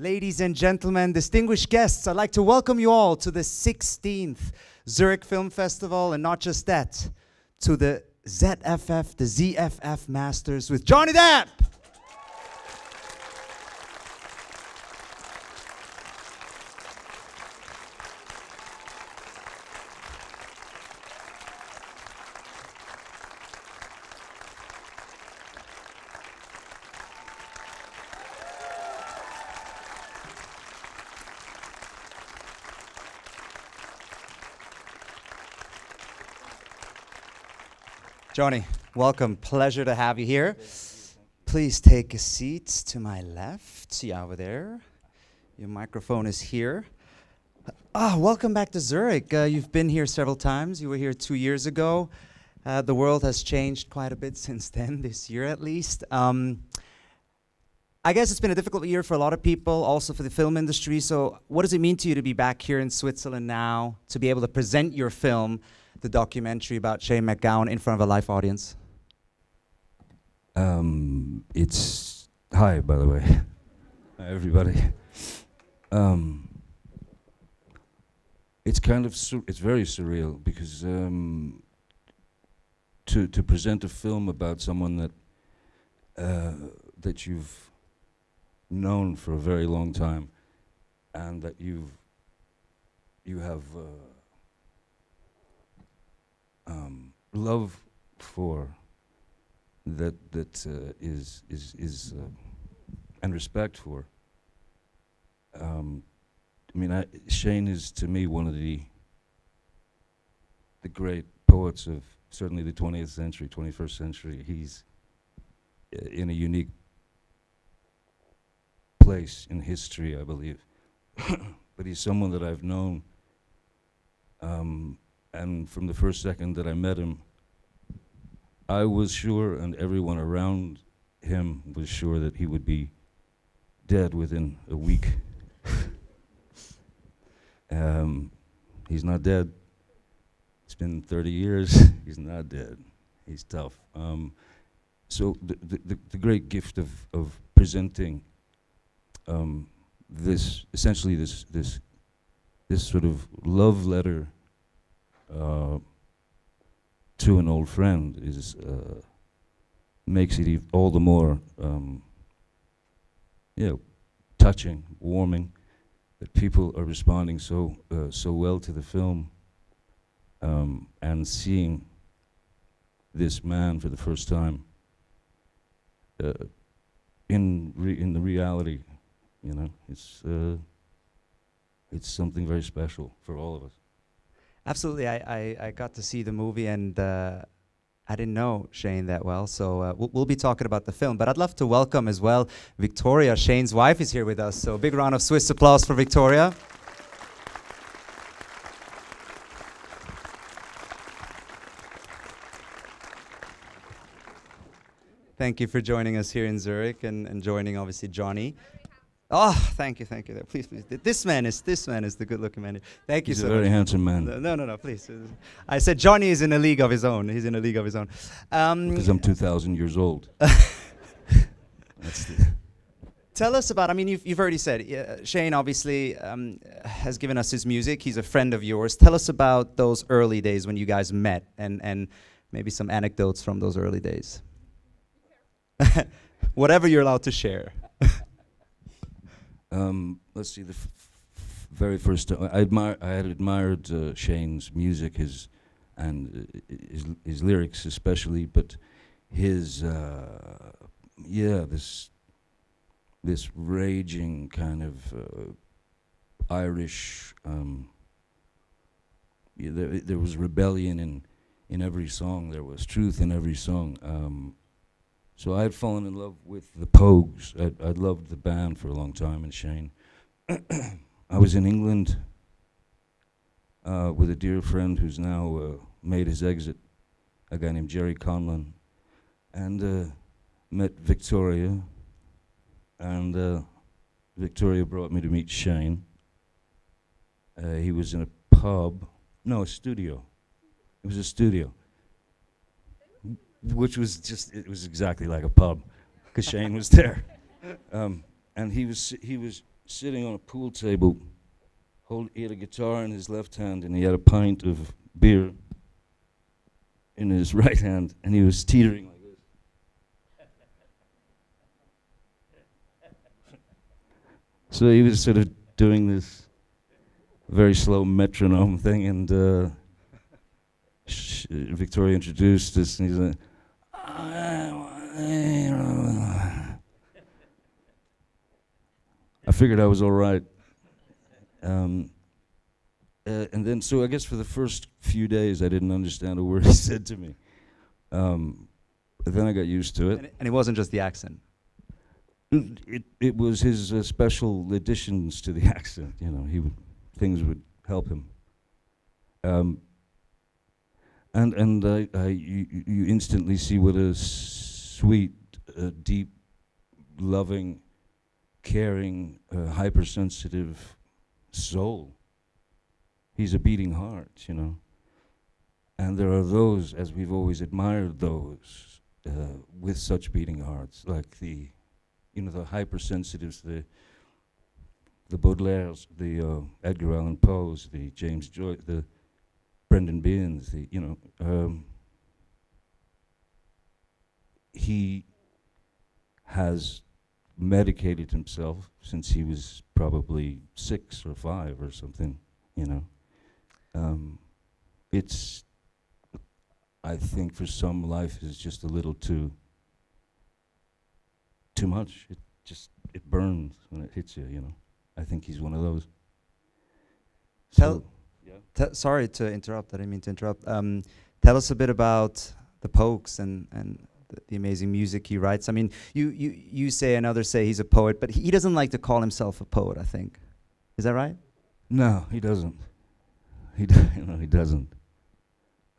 Ladies and gentlemen, distinguished guests, I'd like to welcome you all to the 16th Zurich Film Festival, and not just that, to the ZFF, the ZFF Masters with Johnny Depp. Johnny, welcome. Pleasure to have you here. Please take a seat to my left. See over there. Your microphone is here. Ah, welcome back to Zurich. Uh, you've been here several times. You were here two years ago. Uh, the world has changed quite a bit since then, this year at least. Um, I guess it's been a difficult year for a lot of people, also for the film industry. So, what does it mean to you to be back here in Switzerland now, to be able to present your film, the documentary about Shane MacGowan, in front of a live audience? Um, it's hi, by the way, Hi, everybody. Um, it's kind of it's very surreal because um, to to present a film about someone that uh, that you've known for a very long time and that you've you have uh, um, love for that that uh, is is is uh, and respect for. Um, I mean, I, Shane is to me one of the the great poets of certainly the 20th century, 21st century. He's uh, in a unique place in history, I believe. but he's someone that I've known, um, and from the first second that I met him, I was sure, and everyone around him was sure that he would be dead within a week. um, he's not dead. It's been 30 years. he's not dead. He's tough. Um, so the, the, the, great gift of, of presenting um, this, essentially this, this, this sort of love letter uh, to an old friend is uh, makes it all the more um, you know, touching, warming, that people are responding so uh, so well to the film, um, and seeing this man for the first time uh, in in the reality, you know, it's uh, it's something very special for all of us. Absolutely. I, I, I got to see the movie and uh, I didn't know Shane that well. So uh, we'll, we'll be talking about the film. But I'd love to welcome as well Victoria. Shane's wife is here with us. So big round of Swiss applause for Victoria. Thank you for joining us here in Zurich and, and joining obviously Johnny. Oh, thank you, thank you. Please, please. This man is this man is the good-looking man. Thank you He's so a very much. handsome man. No, no, no, please. I said Johnny is in a league of his own. He's in a league of his own. Um, Because I'm 2,000 years old. That's the tell us about. I mean, you've, you've already said uh, Shane obviously um, has given us his music. He's a friend of yours. Tell us about those early days when you guys met, and and maybe some anecdotes from those early days. Whatever you're allowed to share. Um, let's see. The very first time I admire, I had admired uh, Shane's music, his and uh, his, his lyrics especially, but his uh, yeah, this this raging kind of uh, Irish. Um, yeah, there, there was rebellion in in every song. There was truth in every song. Um, so I had fallen in love with the Pogues. I'd, I'd loved the band for a long time, and Shane. I was in England uh, with a dear friend who's now uh, made his exit, a guy named Gerry Conlon, and uh, met Victoria. And uh, Victoria brought me to meet Shane. Uh, he was in a pub, no, a studio. It was a studio which was just it was exactly like a pub because Shane was there, um, and he was he was sitting on a pool table. Hold, he had a guitar in his left hand, and he had a pint of beer in his right hand, and he was teetering like this. so he was sort of doing this very slow metronome thing, and uh, Victoria introduced us, and he's like, I figured I was all right. Um, uh, and then, so I guess for the first few days, I didn't understand a word he said to me. Um, but then I got used to it. And it, and it wasn't just the accent. It, it, was his uh, special additions to the accent. You know, he would, things would help him. Um, and and I, I you, you instantly see what a sweet, uh, deep, loving, caring, uh, hypersensitive soul. He's a beating heart, you know. And there are those, as we've always admired those, uh, with such beating hearts, like the, you know, the hypersensitives, the the Baudelaires, the uh, Edgar Allan Poes, the James Joyce, the Brendan Behan's, the you know, um, he has medicated himself since he was probably six or five or something, you know. Um, it's, I think, for some life is just a little too, too much. It just it burns when it hits you, you know. I think he's one of those. Tell- So, yeah. Sorry to interrupt. I didn't mean to interrupt. Um, tell us a bit about the Pogues and and the, the amazing music he writes. I mean, you you you say and others say he's a poet, but he, he doesn't like to call himself a poet. I think, is that right? No, he doesn't. He d- no, he doesn't.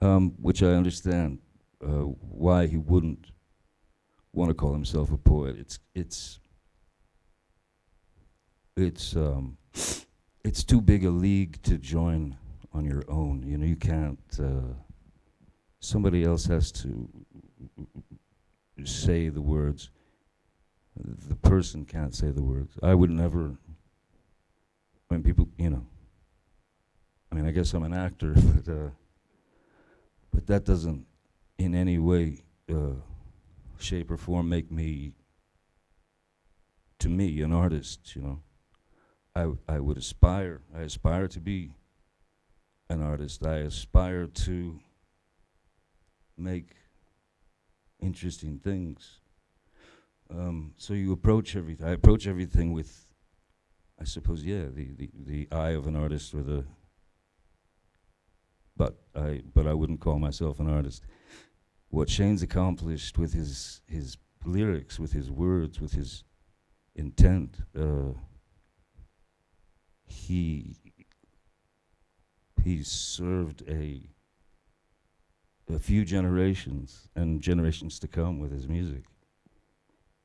Um, which I understand uh, why he wouldn't want to call himself a poet. It's it's it's um, it's too big a league to join on your own. You know, you can't. Uh, somebody else has to say the words. The person can't say the words. I would never. When people, you know. I mean, I guess I'm an actor, but uh, but that doesn't in any way, uh, shape or form make me, to me, an artist. You know, I I would aspire. I aspire to be an artist. I aspire to make interesting things. Um, so you approach everything. I approach everything with, I suppose, yeah, the, the, the eye of an artist or the. But I but I wouldn't call myself an artist. What Shane's accomplished with his his lyrics, with his words, with his intent, uh, he he served a a few generations and generations to come with his music.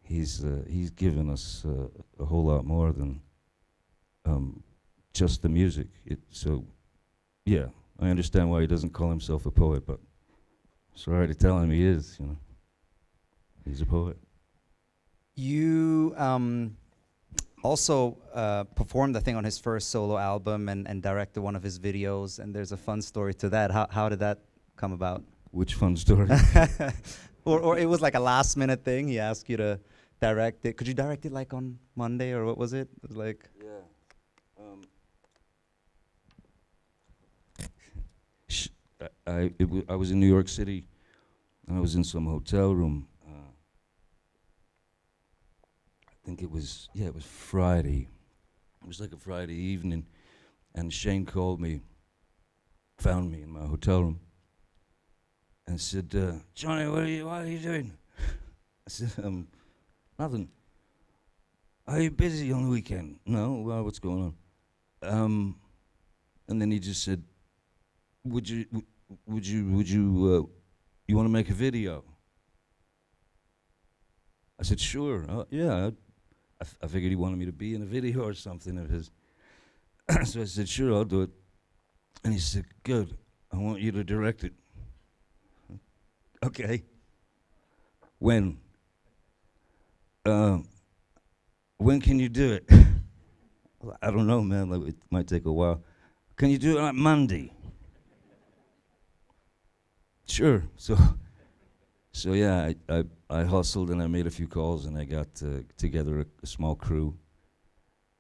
He's uh, he's given us uh, a whole lot more than um, just the music. It, so, yeah, I understand why he doesn't call himself a poet, but sorry to tell him he is. You know, he's a poet. You um, also uh, performed, I think, on his first solo album and, and directed one of his videos. And there's a fun story to that. How how did that come about? Which fun story? or or it was like a last minute thing. He asked you to direct it. Could you direct it like on Monday or what was it? It was like Yeah. Um, sh- I, I, it w- I was in New York City, and I was in some hotel room. Uh, I think it was yeah, it was Friday. It was like a Friday evening, and Shane called me, found me in my hotel room, and said, uh, "Johnny, what are you what are you doing?" I said, "Um, nothing." Are you busy on the weekend? No. Well, what's going on? Um, and then he just said, "Would you, would you, would you, uh, you want to make a video?" I said, "Sure. Uh, yeah." I, f- I figured he wanted me to be in a video or something of his. so I said, "Sure, I'll do it." And he said, "Good. I want you to direct it." okay. When? Um, when can you do it? I don't know, man. Like, it might take a while. Can you do it on Monday? Sure. So, so yeah, I, I I hustled and I made a few calls and I got uh, together a, a small crew,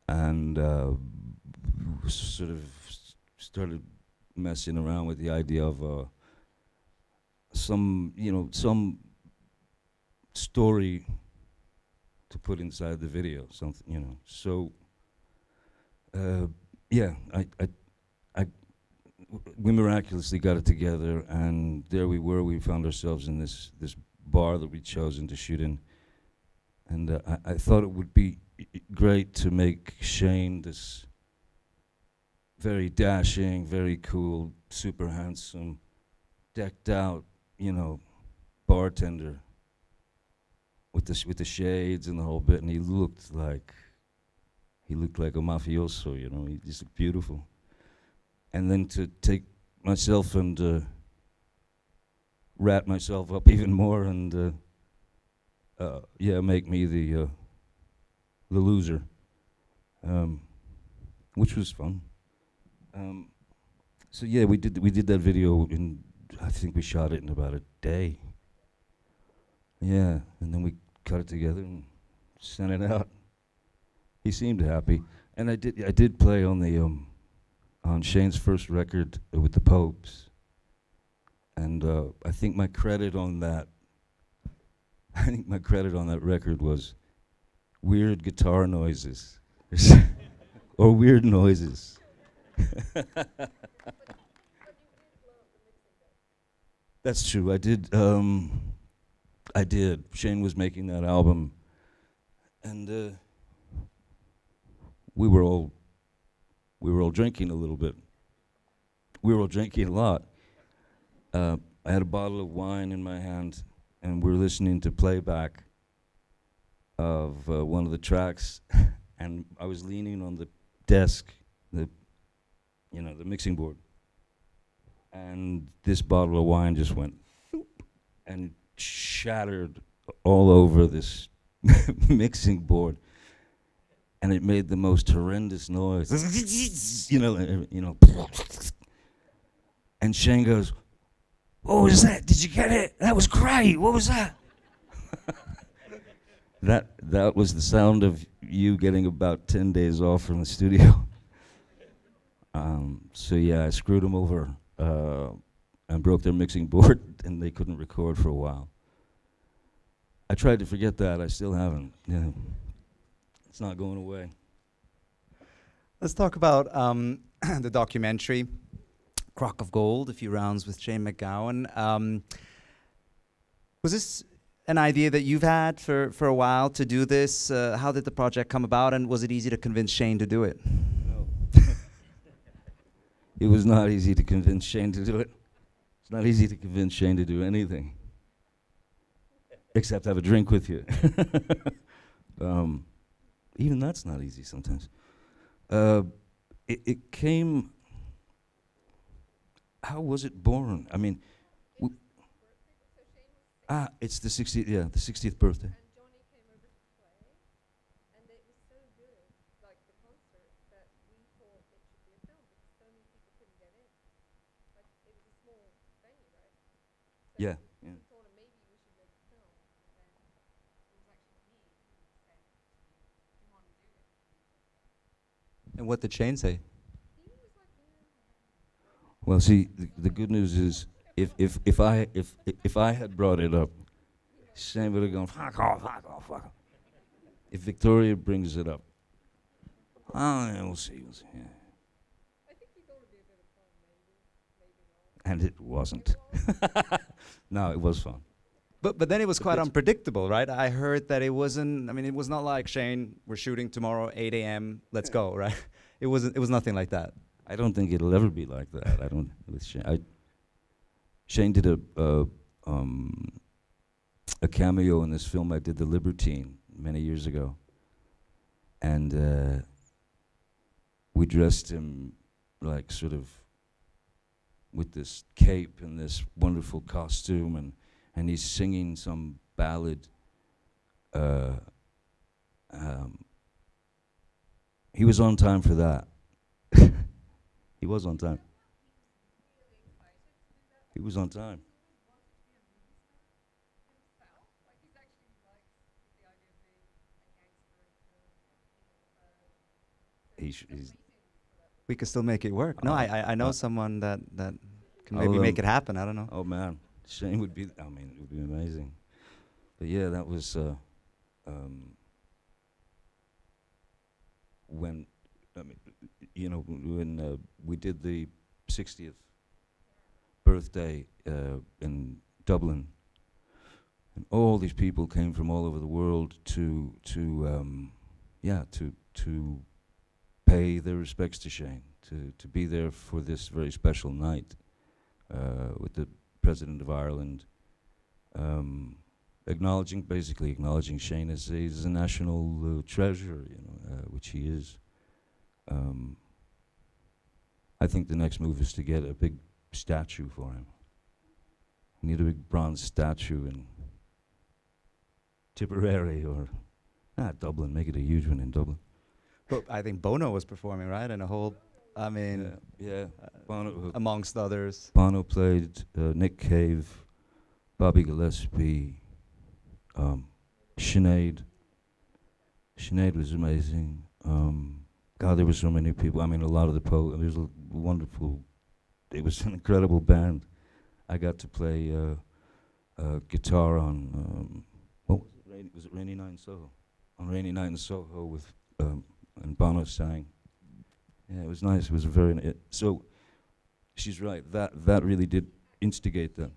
and uh, sort of started messing around with the idea of uh, some, you know, some story to put inside the video, something, you know. So, uh, yeah, I, I, I, we miraculously got it together, and there we were. We found ourselves in this this bar that we'd chosen to shoot in, and uh, I, I thought it would be great to make Shane this very dashing, very cool, super handsome, decked out, you know, bartender with the with the shades and the whole bit, and he looked like he looked like a mafioso, you know. He just looked beautiful. And then to take myself and uh, rat myself up even more, and uh, uh, yeah, make me the uh, the loser, um, which was fun. Um, so yeah, we did we did that video in I think we shot it in about a day. Yeah, and then we cut it together and sent it out. He seemed happy, and I did I did play on the um on Shane's first record with the Popes, and uh, I think my credit on that I think my credit on that record was weird guitar noises or weird noises. That's true. I did. Um, I did. Shane was making that album, and uh, we were all we were all drinking a little bit. We were all drinking a lot. Uh, I had a bottle of wine in my hand, and we were listening to playback of uh, one of the tracks, and I was leaning on the desk, the you know the mixing board, and this bottle of wine just went and shattered all over this mixing board. And it made the most horrendous noise. You know you know. And Shane goes what was that did you get it that was great what was that that that was the sound of you getting about 10 days off from the studio um, so yeah I screwed them over uh, and broke their mixing board and they couldn't record for a while I tried to forget that. I still haven't. Yeah. It's not going away. Let's talk about um, the documentary, Crock of Gold, A Few Rounds with Shane McGowan. Um, was this an idea that you've had for, for a while to do this? Uh, how did the project come about, and was it easy to convince Shane to do it? No. it was not easy to convince Shane to do it. It's not easy to convince Shane to do anything, except have a drink with you. um, even that's not easy sometimes. Uh, it, it came. How was it born? I mean, ah, it's the 60th. Yeah, the 60th birthday. And Johnny came over to and it was so good, like the concert, that we thought it should be a film because so many people couldn't get in. Like it was a small venue, right? So Yeah, yeah. we thought maybe we should make a film, and then it was actually Well, see, the, the good news is, if if if I if if I had brought it up, Shane would have gone fuck off, fuck off, fuck off. If Victoria brings it up, oh, yeah, we'll see, we'll see. Yeah. I think he thought it'd be a bit of fun, maybe, maybe not. And it wasn't. no, it was fun. But but then it was But quite unpredictable, right? I heard that it wasn't. I mean, it was not like Shane. We're shooting tomorrow, 8 a.m. Let's go, right? It wasn't. It was nothing like that. I don't think it'll ever be like that. I don't. Shane, I, Shane did a uh, um, a cameo in this film I did, The Libertine, many years ago, and uh, we dressed him like sort of with this cape and this wonderful costume, and and he's singing some ballad. Uh, um, he was on time for that. he was on time. He was on time. He's actually like the idea of being a gangster in film, like, you know, He sh- We could still make it work. No, I, I, I know Uh, someone that, that can maybe make um, it happen. I don't know. Oh man, Shane would be. I mean, it would be amazing. But yeah, that was uh, um, when I mean, you know, when uh, we did the 60th birthday uh, in Dublin, and all these people came from all over the world to to um, yeah to to pay their respects to Shane, to to be there for this very special night uh, with the president of Ireland, um, acknowledging basically acknowledging Shane as a, as a national uh, treasure, you know, uh, which he is. Um, I think the next move is to get a big statue for him. We need a big bronze statue in Tipperary or ah Dublin. Make it a huge one in Dublin. But I think Bono was performing, right? And a whole, I mean, yeah, yeah. uh, Bono, uh, amongst others. Bono played uh, Nick Cave, Bobby Gillespie, um, Sinead. Sinead was amazing. Um, God, there were so many people. I mean, a lot of the po. There's a wonderful. It was an incredible band. I got to play uh, uh, guitar on. Um, what was it? Rainy, was it Rainy Night in Soho? On Rainy Night in Soho with um, and Bono sang. Yeah, it was nice. It was very ni- so. She's right. That that really did instigate them.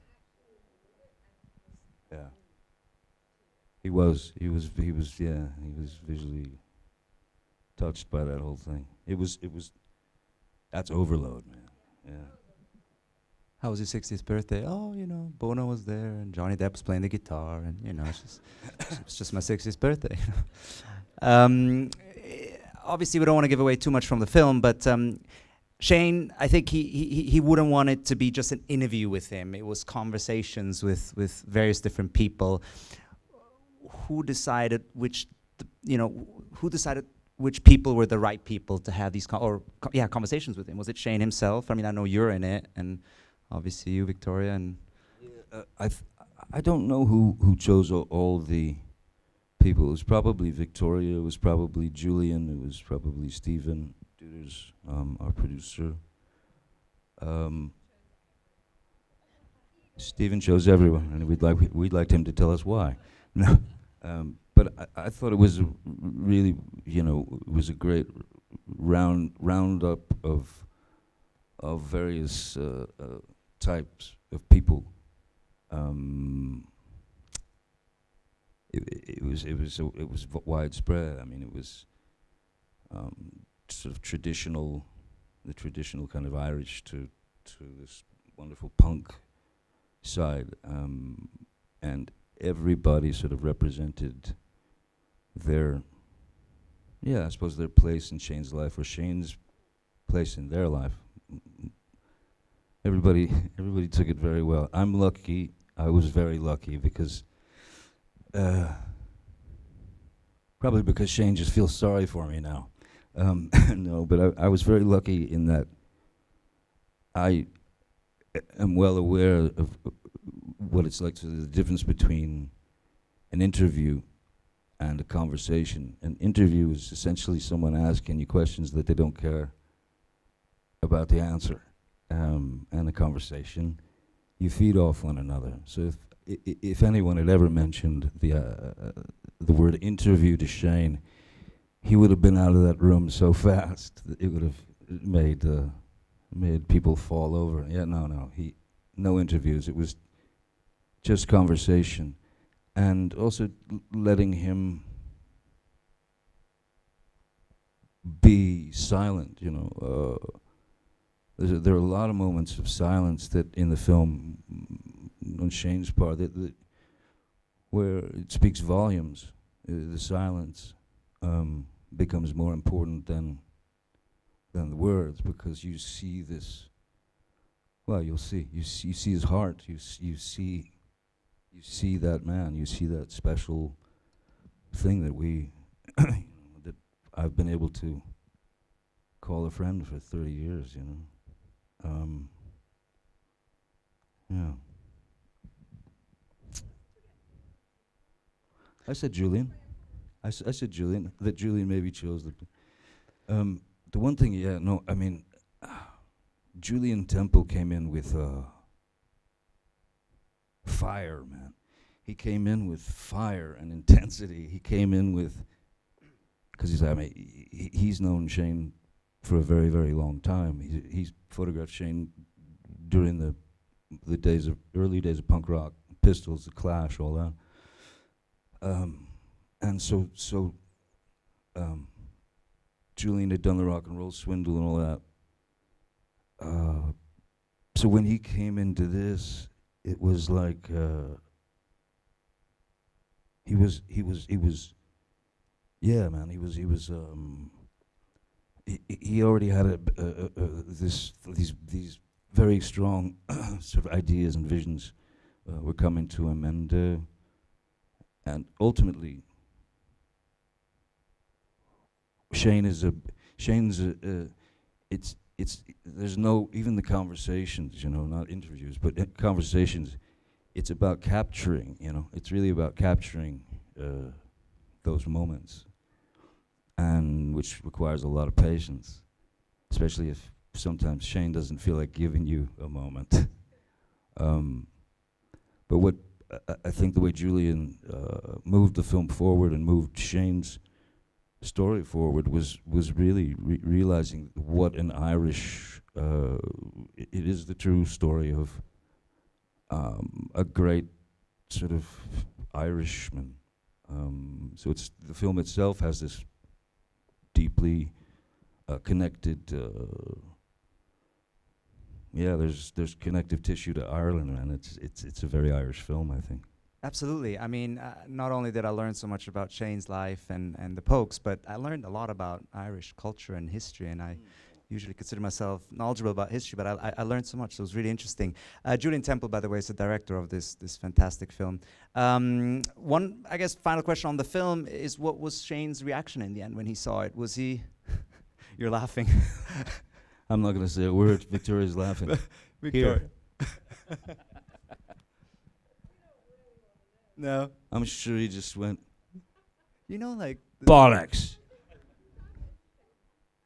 Yeah. He was. He was. He was. Yeah. He was visually touched by that whole thing. It was. It was. That's overload, man. Yeah. How was your 60th birthday? Oh, you know, Bono was there and Johnny Depp was playing the guitar, and you know, it's just, it's just my 60th birthday. um, obviously, we don't want to give away too much from the film, but um, Shane, I think he, he he wouldn't want it to be just an interview with him. It was conversations with with various different people. Who decided which, you know, who decided which people were the right people to have these or co- yeah conversations with him? Was it Shane himself? I mean, I know you're in it, and obviously you, Victoria, and Uh, I I don't know who who chose all, all the people. It was probably Victoria. It was probably Julien. It was probably Stephen Deuters, um, our producer. Um, Stephen chose everyone, and we'd like we'd liked him to tell us why. No, um, but I, I thought it was really, you know, it was a great round roundup of of various uh, uh, types of people. Um, it, it was it was a- it was widespread. I mean, it was um, sort of traditional, the traditional kind of Irish to to this wonderful punk side, um, and everybody sort of represented their, yeah, I suppose their place in Shane's life or Shane's place in their life. Everybody, everybody took it very well. I'm lucky. I was very lucky because, uh, probably because Shane just feels sorry for me now. Um, no, but I, I was very lucky in that I am well aware of uh, what it's like. So the difference between an interview and a conversation. An interview is essentially someone asking you questions that they don't care about the answer. Um, and a conversation, you feed off one another. So if if anyone had ever mentioned the uh, uh, the word interview to Shane, he would have been out of that room so fast that it would have made uh, made people fall over. Yeah, no, no, he no interviews. It was just conversation, and also letting him be silent. You know, uh, a, there are a lot of moments of silence that in the film, mm, on Shane's part, that, that where it speaks volumes. Uh, the silence um, becomes more important than than the words because you see this. Well, you'll see. You see, you see his heart. You you see, you see that man. You see that special thing that we that I've been able to call a friend for 30 years, you know. Um, yeah. I said Julien. I, said Julien. That Julien maybe chose the. Um, the one thing, yeah, no, I mean, Julien Temple came in with uh, fire, man. He came in with fire and intensity. He came in with, because he's, I mean, he, he's known Shane for a very, very long time. He's, he's photographed Shane during the the days of early days of punk rock, Pistols, the Clash, all that. Um, and so, so um, Julien had done the rock and roll swindle and all that. Uh, so when he came into this, it was like uh, he was he was he was yeah man he was he was um, he, he- already had a, a- a- a- this these these very strong sort of ideas and visions uh, were coming to him. And uh, and ultimately Shane is a Shane's a, uh, it's it's there's no even the conversations you know not interviews but uh, conversations it's about capturing you know it's really about capturing uh, those moments and which requires a lot of patience especially if sometimes Shane doesn't feel like giving you a moment. Um, but what I- I, think the way Julien uh, moved the film forward and moved Shane's story forward was was really re- realizing what an Irish. Uh, it is the true story of um, a great sort of Irishman. Um, so it's the film itself has this deeply uh, connected. Uh, yeah, there's there's connective tissue to Ireland, and it's it's it's a very Irish film, I think. Absolutely. I mean, uh, not only did I learn so much about Shane's life and, and the Pogues, but I learned a lot about Irish culture and history. And I usually consider myself knowledgeable about history, but I, I, I learned so much. So it was really interesting. Uh, Julien Temple, by the way, is the director of this this fantastic film. Um, one, I guess, final question on the film is: What was Shane's reaction in the end when he saw it? Was he? You're laughing. I'm not going to say a word. Victoria's laughing. Victoria. No. I'm sure he just went You know, like bollocks.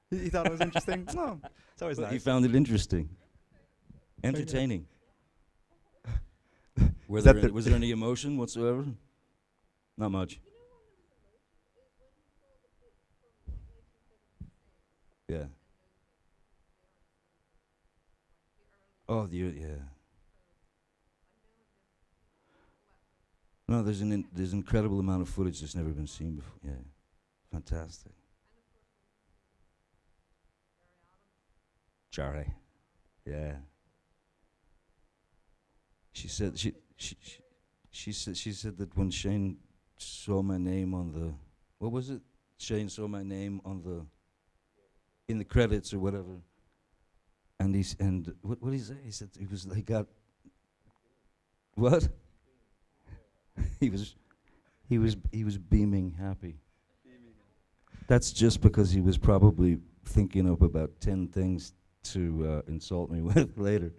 he, he thought it was interesting. no, it's always But He found it interesting, entertaining. Were there that any, the- was there any emotion whatsoever? Not much. Yeah. Oh, the yeah. No, there's an in, there's incredible amount of footage that's never been seen before. Yeah, fantastic. Charlie. Yeah. She said she she she, she said she said that when Shane saw my name on the what was it? Shane saw my name on the in the credits or whatever. And he's and what what did he say? He said it was he got what? He was he was he was beaming happy. That's just because he was probably thinking of about ten things to uh, insult me with later.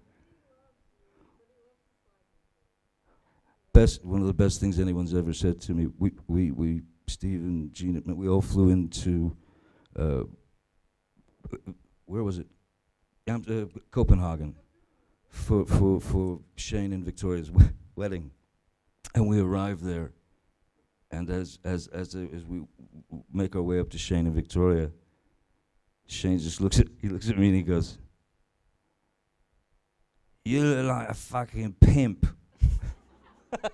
Best one of the best things anyone's ever said to me. We we we Steve and Gina we all flew into uh, where was it? Uh, Copenhagen for for for Shane and Victoria's we- wedding, and we arrive there. And as as as uh, as we make our way up to Shane and Victoria, Shane just looks at he looks at me and he goes, "You look like a fucking pimp."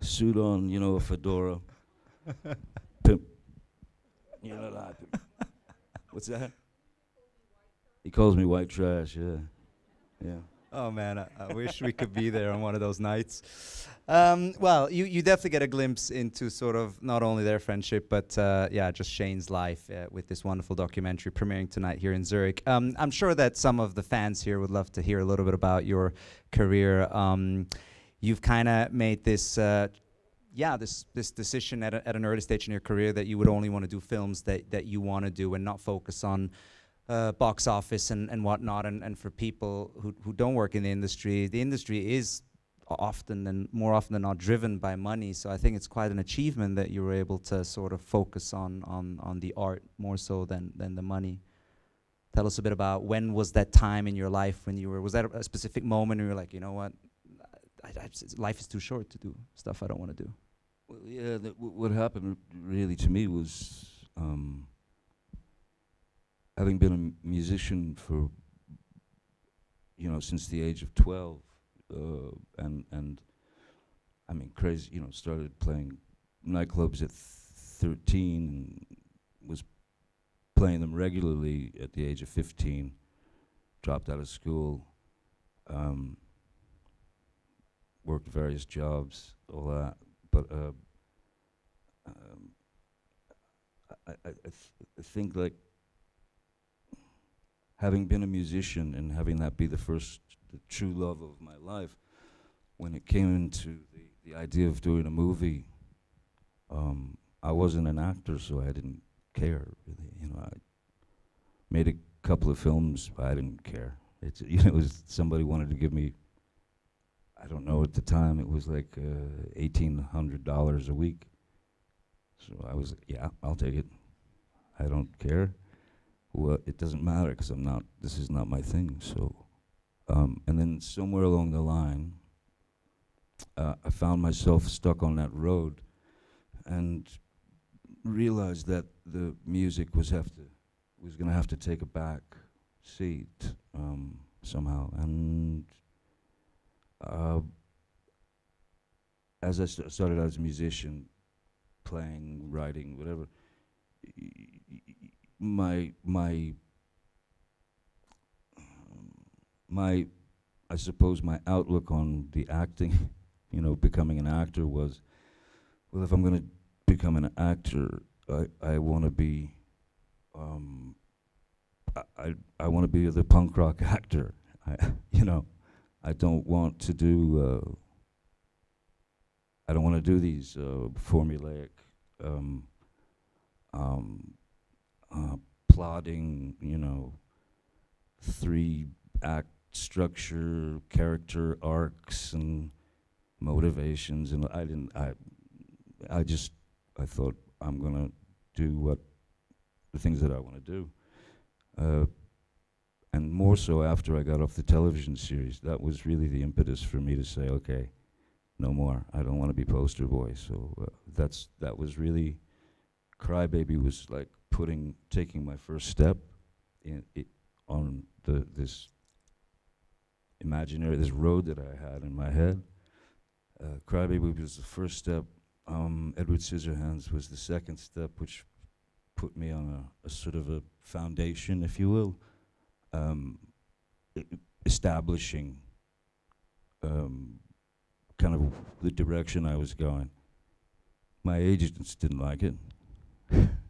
Suit on, you know, a fedora. pimp. You look like pimp. What's that? He calls me white trash. Yeah, yeah. Oh man, I, I wish we could be there on one of those nights. Um, well, you, you definitely get a glimpse into sort of not only their friendship, but uh, yeah, just Shane's life uh, with this wonderful documentary premiering tonight here in Zurich. Um, I'm sure that some of the fans here would love to hear a little bit about your career. Um, you've kind of made this uh, yeah, this this decision at, a, at an early stage in your career that you would only want to do films that that you want to do and not focus on uh, box office and, and whatnot. And, and for people who, who don't work in the industry, the industry is often and more often than not driven by money. So I think it's quite an achievement that you were able to sort of focus on on on the art more so than than the money. Tell us a bit about when was that time in your life when you were was that a, a specific moment where you were like, you know what, I, I life is too short to do stuff I don't want to do. Well, yeah, what happened really to me was um, having been a musician for, you know, since the age of 12, uh, and, and I mean, crazy, you know, started playing nightclubs at th- 13 and was playing them regularly at the age of 15, dropped out of school, um, worked various jobs, all that but uh, um, I, I, I, th- I think like having been a musician and having that be the first the true love of my life, when it came into the, the idea of doing a movie, um, I wasn't an actor, so I didn't care really. You know, I made a couple of films, but I didn't care. It's you know, it was somebody wanted to give me I don't know at the time it was like uh, eighteen hundred dollars a week. So I was yeah, I'll take it. I don't care. Well, it doesn't matter because I'm not. This is not my thing. So, um, and then somewhere along the line, uh, I found myself stuck on that road, and realized that the music was have to was going to have to take a back seat um, somehow, and uh, as I st- started as a musician, playing, writing, whatever, my my my I suppose my outlook on the acting, you know, becoming an actor was, well, if I'm going to become an actor, I I want to be, um, I I, I want to be the punk rock actor, I, you know. I don't want to do. Uh, I don't want to do these uh, formulaic, um, um, uh, plodding, you know, three act structure, character arcs, and motivations. And I didn't. I. I just. I thought I'm gonna do what the things that I want to do. Uh, and more so after I got off the television series. That was really the impetus for me to say, okay, no more. I don't want to be poster boy. So uh, that's that was really, Crybaby was like putting, taking my first step in on the this imaginary this road that I had in my head. Uh, Crybaby was the first step. Um, Edward Scissorhands was the second step, which put me on a, a sort of a foundation, if you will um, establishing um, kind of the direction I was going. My agents didn't like it,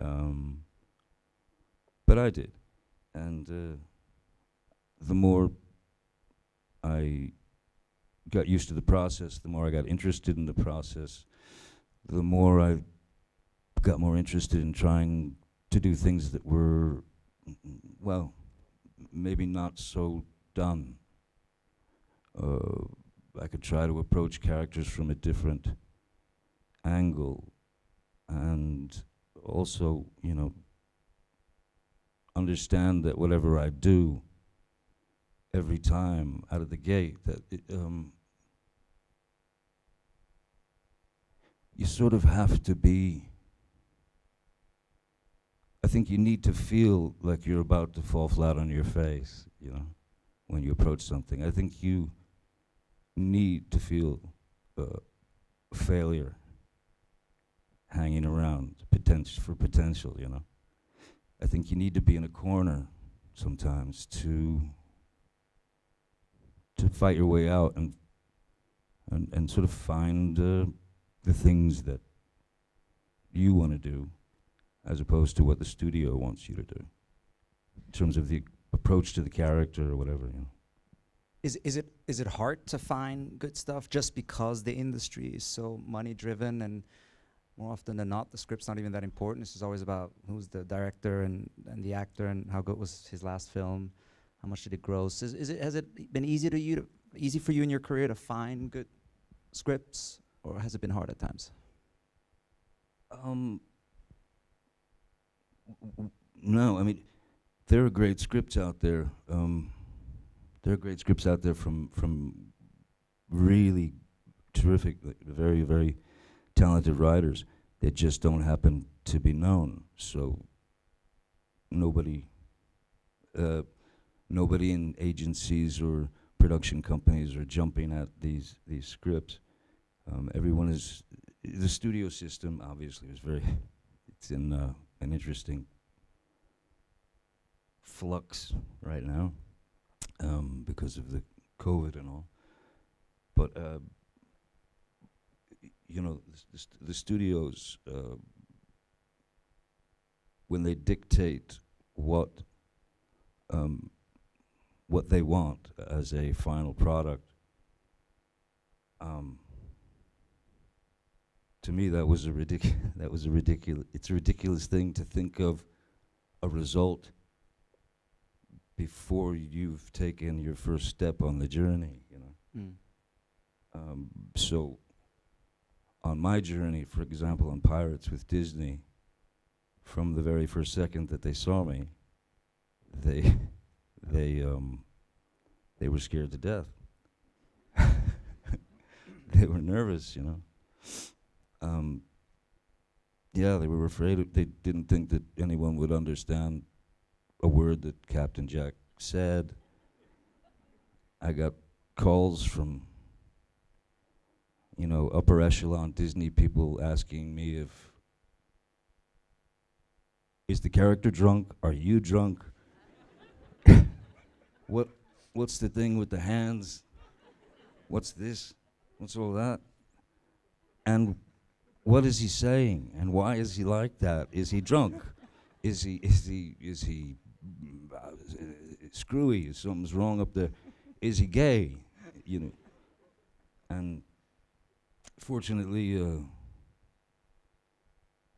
um, but I did, and uh, the more I got used to the process, the more I got interested in the process, the more I got more interested in trying to do things that were well, maybe not so done. Uh, I could try to approach characters from a different angle and also, you know, understand that whatever I do every time out of the gate, that it, um, you sort of have to be I think you need to feel like you're about to fall flat on your face, you know, when you approach something. I think you need to feel uh, failure hanging around potential for potential, you know. I think you need to be in a corner sometimes to to fight your way out and and and sort of find uh, the things that you want to do as opposed to what the studio wants you to do in terms of the approach to the character or whatever you know Is is it is it hard to find good stuff just because the industry is so money driven and more often than not the script's not even that important. It's just always about who's the director and, and the actor and how good was his last film, how much did it gross. Is, is it has it been easy to you to, easy for you in your career to find good scripts or has it been hard at times? Um, no, I mean, there are great scripts out there. Um, there are great scripts out there from from really terrific, like, very very talented writers that just don't happen to be known. So nobody, uh, nobody in agencies or production companies are jumping at these these scripts. Um, everyone is the studio system. Obviously, is very it's in uh, an interesting flux right now um, because of the COVID and all. But uh, you know, the, the, st- the studios uh, when they dictate what um, what they want as a final product. Um, to me, that was a ridic- that was a ridiculous. It's a ridiculous thing to think of a result before you've taken your first step on the journey. You know. Mm. Um, so, on my journey, for example, on Pirates with Disney, from the very first second that they saw me, they they um, they were scared to death. they were nervous, you know. Um, yeah, they were afraid. Of, they didn't think that anyone would understand a word that Captain Jack said. I got calls from you know, upper echelon Disney people asking me if is the character drunk? Are you drunk? what what's the thing with the hands? What's this? What's all that? And what is he saying? And why is he like that? Is he drunk? is he is he is he uh, screwy? Something's wrong up there? Is he gay? You know. And fortunately, uh,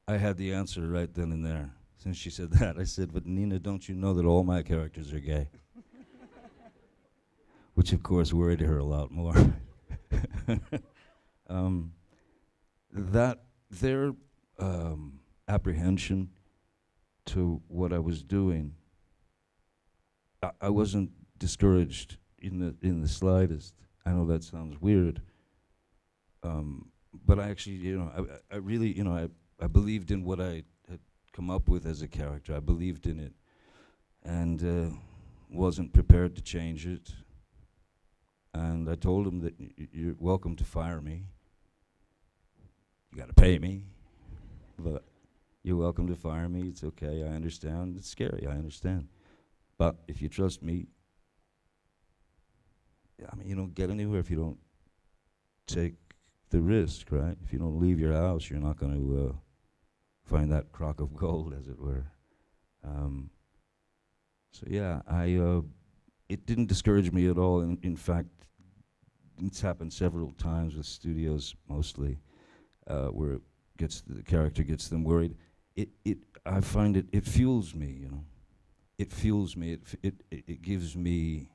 I had the answer right then and there. Since she said that, I said, "But Nina, don't you know that all my characters are gay?" Which, of course, worried her a lot more. um, that their um, apprehension to what I was doing, I, I wasn't discouraged in the in the slightest. I know that sounds weird, um, but I actually, you know, I, I really, you know, I, I believed in what I had come up with as a character. I believed in it, and uh, wasn't prepared to change it. And I told him that you're welcome to fire me. You got to pay me, but you're welcome to fire me. It's okay. I understand. It's scary. I understand. But if you trust me, I mean, you don't get anywhere if you don't take the risk, right? If you don't leave your house, you're not going to uh, find that crock of gold, as it were. Um, so yeah, I uh, it didn't discourage me at all. In, in fact, it's happened several times with studios, mostly, uh, where it gets the character gets them worried. It it I find it it fuels me, you know. It fuels me. It it, it gives me.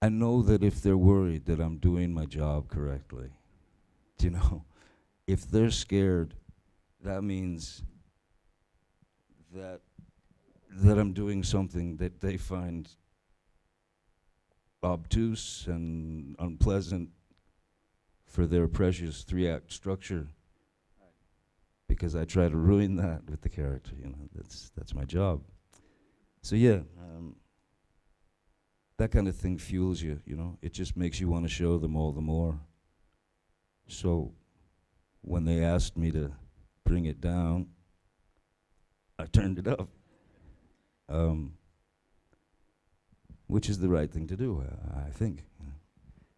I know that if they're worried that I'm doing my job correctly, you know, if they're scared, that means that that I'm doing something that they find obtuse and unpleasant for their precious three-act structure. Because I try to ruin that with the character, you know. That's that's my job. So yeah, um, that kind of thing fuels you, you know. It just makes you want to show them all the more. So when they asked me to bring it down, I turned it up. Um, which is the right thing to do, uh, I think.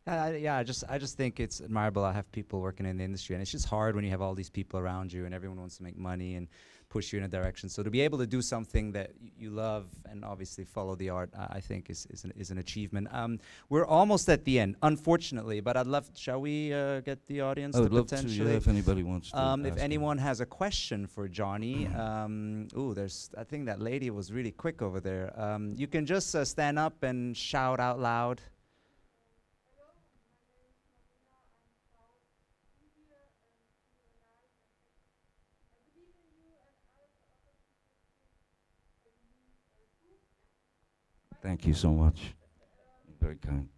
Uh, yeah, I just I just think it's admirable. I have people working in the industry, and it's just hard when you have all these people around you, and everyone wants to make money and push you in a direction. So to be able to do something that y- you love and obviously follow the art, I I think is is an, is an achievement. Um, we're almost at the end, unfortunately, but I'd love. Shall we uh, get the audience I would to love to. Yeah, if anybody wants to. Um, if anyone has a question for Johnny, um, ooh, there's. I think that lady was really quick over there. Um, you can just uh, stand up and shout out loud. Thank you so much. Very kind.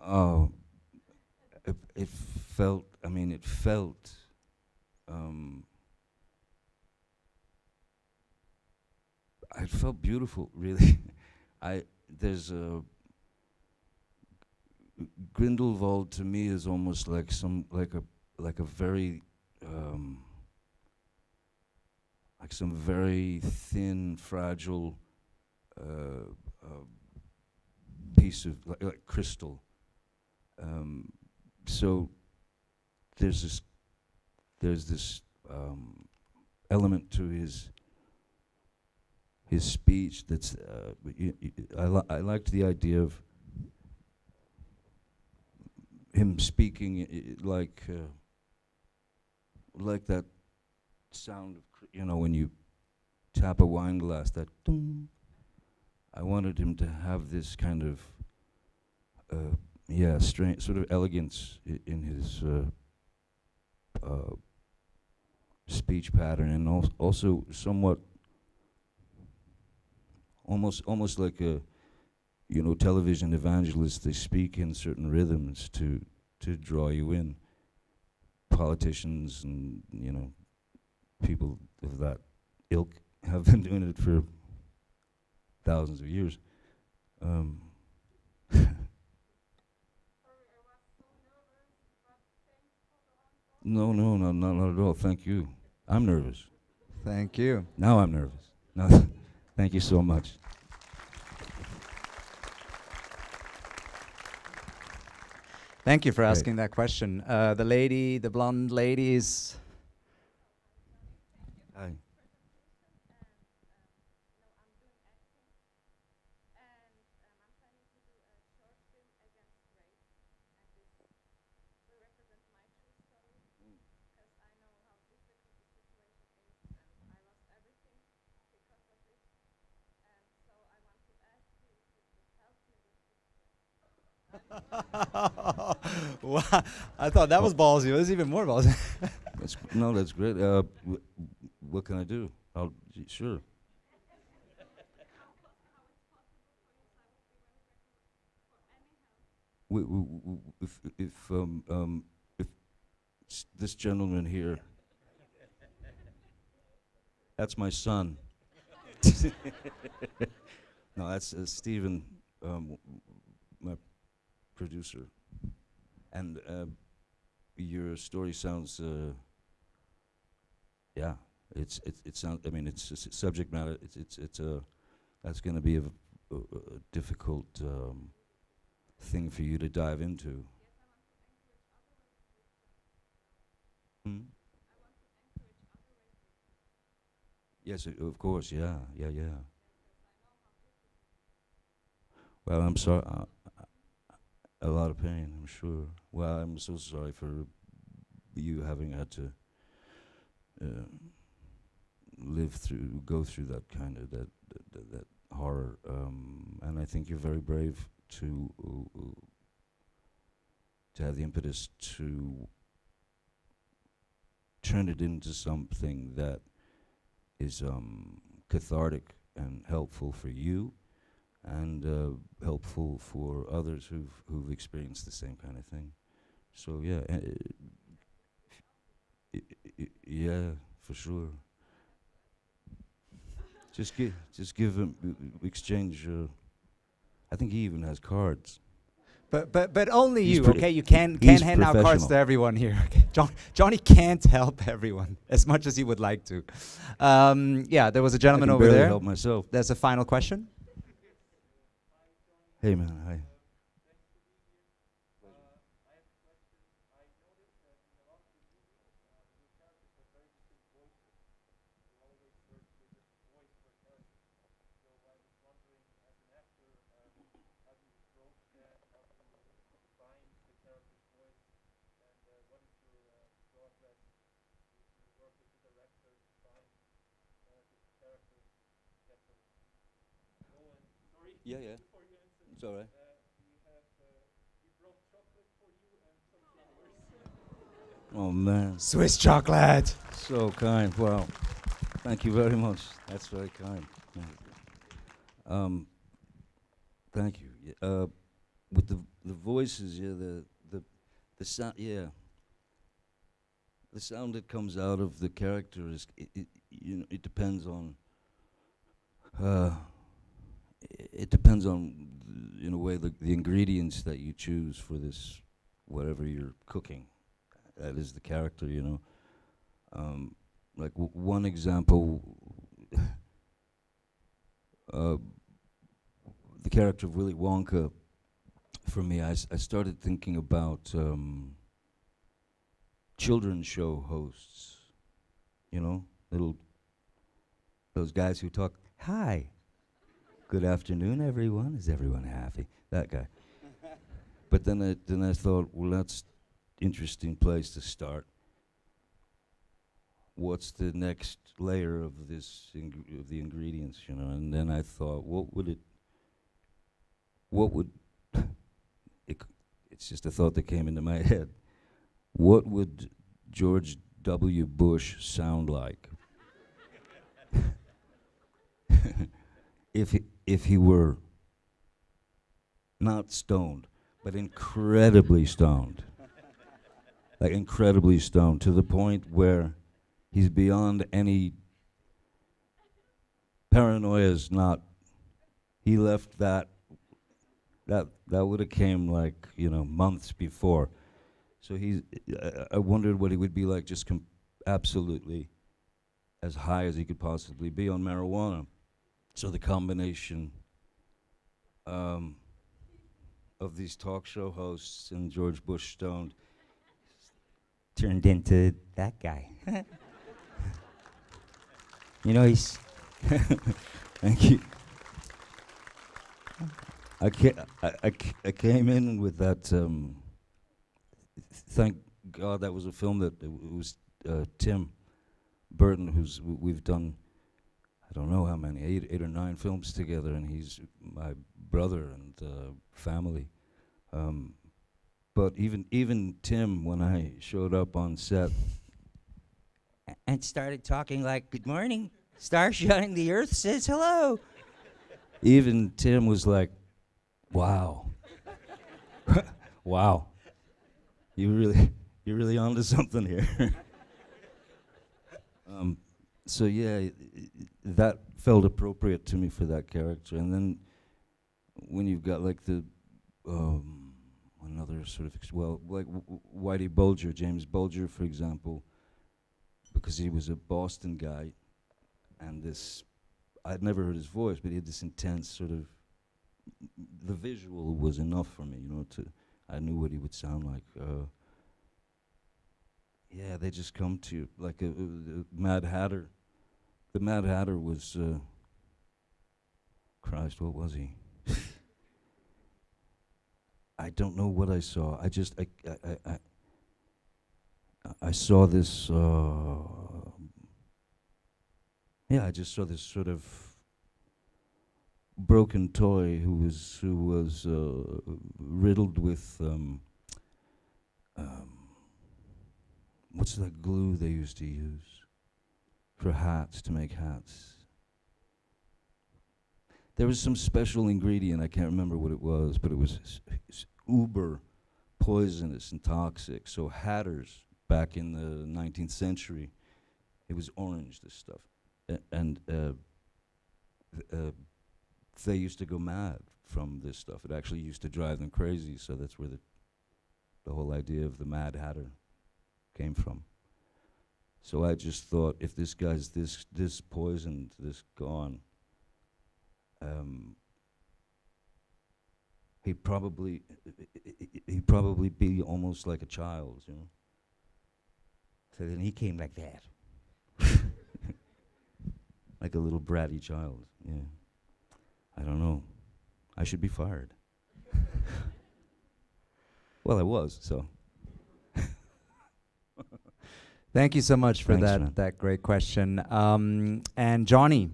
Oh, it, it felt. I mean, it felt. Um, it felt beautiful, really. I there's a Grindelwald to me is almost like some like a like a very um, like some very thin, fragile uh, uh, piece of like, like crystal. Um, so there's this there's this um, element to his his speech that's uh, I, li- I liked the idea of him speaking like uh, like that sound of you know when you tap a wine glass that ding. I wanted him to have this kind of uh, yeah strange sort of elegance in his uh, uh, speech pattern and al- also somewhat almost almost like a you know television evangelists they speak in certain rhythms to to draw you in politicians and you know people of that ilk have been doing it for thousands of years um, no no no not, not at all thank you i'm nervous Thank you. now i'm nervous no, thank you so much Thank you for Great. asking that question. Uh, the lady, the blonde lady is. Hi. wow, I thought that was ballsy. It was even more ballsy. That's no, that's great. Uh, what can I do? I'll sure. If if um um if this gentleman here, that's my son. no, that's uh, Stephen, um, my producer, and uh, your story sounds. Uh, yeah, it's it's it sounds. I mean, it's, it's subject matter. It's it's it's a that's going to be a difficult um, thing for you to dive into. Hmm? Yes, of course. Yeah, yeah, yeah. Well, I'm sorry. Uh, a lot of pain, I'm sure. Well, I'm so sorry for you having had to uh, live through, go through that kind of that that, that, horror. Um, and I think you're very brave to uh, to have the impetus to turn it into something that is um, cathartic and helpful for you, and uh, helpful for others who've who've experienced the same kind of thing. So yeah, uh, yeah, for sure. Just give, just give him, uh, exchange. Uh, I think he even has cards. But but but only He's you, okay? You can't can't hand out cards to everyone here. Okay? John, Johnny can't help everyone as much as he would like to. Um, yeah, there was a gentleman can over there. help myself. There's a final question. Hey man, hi. Yeah, yeah. It's all right. Oh man, Swiss chocolate. so kind. Wow, thank you very much. That's very kind. Yeah. Um, thank you. Y- Uh, with the the voices, yeah, the the the sound, yeah. The sound that comes out of the character is, it, it you know, it depends on. Uh, i- it depends on, in a way, the the ingredients that you choose for this, whatever you're cooking. That is the character, you know. Um, like one example, uh, the character of Willy Wonka. For me, I, I started thinking about um, children's show hosts. You know, little those guys who talk. Hi, good afternoon, everyone. Is everyone happy? That guy. but then I then I thought, well, that's interesting place to start. What's the next layer of this of the ingredients, you know? And then I thought, what would it? What would? it, it's just a thought that came into my head. What would George W. Bush sound like if he, if he were not stoned, but incredibly stoned? like incredibly stoned to the point where he's beyond any paranoia is not he left that that that would have came like you know months before so he's I- I wondered what he would be like just absolutely as high as he could possibly be on marijuana so the combination um, of these talk show hosts and George Bush stoned turned into that guy. you know, he's. Thank you. I, ca- came in with that. Um, thank God that was a film that it was uh, Tim Burton, who's we've done. I don't know how many, eight, eight or nine films together, and he's my brother and uh, family. Um, but even even Tim, when I showed up on set and started talking like, "Good morning, star shining, the earth says hello," even Tim was like, "Wow, wow, you really you're really onto something here." um, so yeah, that felt appropriate to me for that character, and then when you've got like the um, another sort of well, like Whitey Bulger, James Bulger, for example, because he was a Boston guy, and this I'd never heard his voice, but he had this intense sort of the visual was enough for me, you know. To I knew what he would sound like. Uh, yeah, they just come to you like a, a, a Mad Hatter. The Mad Hatter was. Uh, Christ, what was he? I don't know what I saw. I just I I I, I, saw this. Uh, yeah, I just saw this sort of broken toy who was who was uh, riddled with um, um, what's that glue they used to use for hats to make hats. There was some special ingredient, I can't remember what it was, but it was uber poisonous and toxic. So hatters back in the 19th century, it was orange, this stuff. A- and uh, th- uh, they used to go mad from this stuff. It actually used to drive them crazy. So that's where the the whole idea of the Mad Hatter came from. So I just thought, if this guy's this this poisoned, this gone, um, he'd probably he'd probably be almost like a child, you know. So then he came like that, like a little bratty child. Yeah, I don't know. I should be fired. well, I was so. Thank you so much for Thanks, that man. that great question. Um, and Johnny,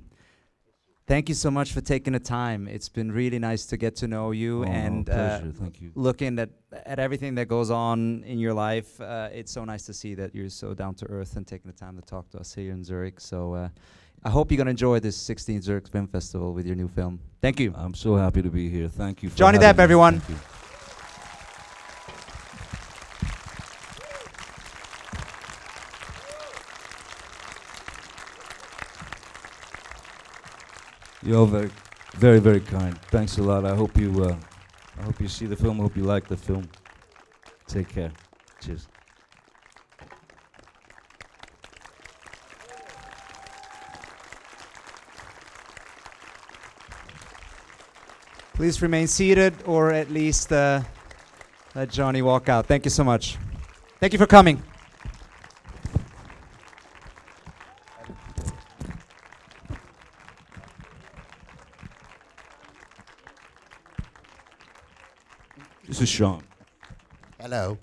thank you so much for taking the time. It's been really nice to get to know you Oh, and uh. You. looking at at everything that goes on in your life. Uh, it's so nice to see that you're so down to earth and taking the time to talk to us here in Zurich. So uh, I hope you're gonna enjoy this 16th Zurich Film Festival with your new film. Thank you. I'm so happy to be here. Thank you. For Johnny Depp, everyone. You're very, very, very kind. Thanks a lot. I hope you, uh, I hope you see the film. I hope you like the film. Take care. Cheers. Please remain seated or at least uh, let Johnny walk out. Thank you so much. Thank you for coming. Sean. Hello.